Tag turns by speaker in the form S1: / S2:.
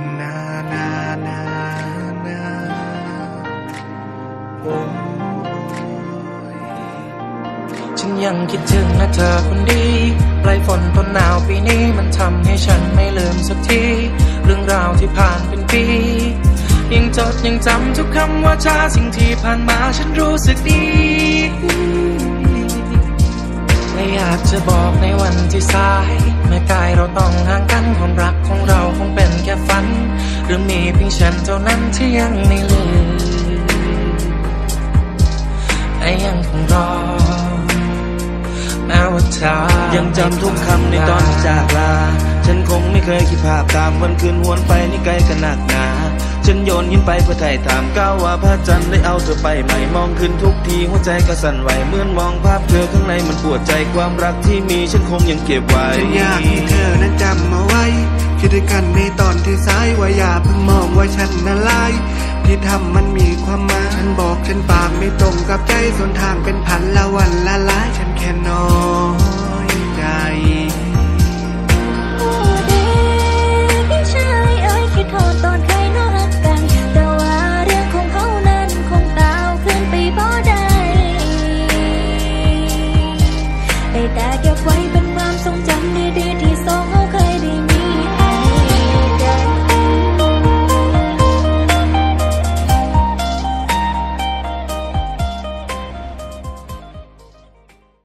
S1: ยฉันยังคิดถึงนะเธอคนดีปลายฝนต้นหนาวปีนี้มันทำให้ฉันไม่ลืมสักที เรื่องราวที่ผ่านเป็นปี ยังจดยังจำทุกคำว่าชาสิ่งที่ผ่านมาฉันรู้สึกดีไม่อยากจะบอกในวันที่สายแมื่กายเราต้องห่างกันความรักขง หรือมีเพียงฉันเท่านั้นที่ยังไม่ลืมและยังคงรอแม้ว่าเธอ
S2: ยังจำทุกคำในตอนจากลา ฉันคงไม่เคยคิดภาพตามวันคืนหวนไปนี่ไกลกันหนักหนาฉันโยนยิ้มไปเพื่อไถ่ถามก้าวว่าพระจันทร์ได้เอาเธอไปใหม่มองขึ้นทุกทีหัวใจก็สั่นไหวเหมือนมองภาพเธอข้างในมันปวดใจความรักที่มีฉันคงยังเก็บไว้
S3: ฉันอยากให้เธอนั้นจำเอาไว้ คิดด้วยกันในตอนที่สายว่าอย่าเพิ่งมองว่าฉันน่ะลายที่ทำมันมีความหมายฉันบอกฉันปากไม่ตรงกับใจส่วนทางเป็นพันละวันละลายฉันแค่นอน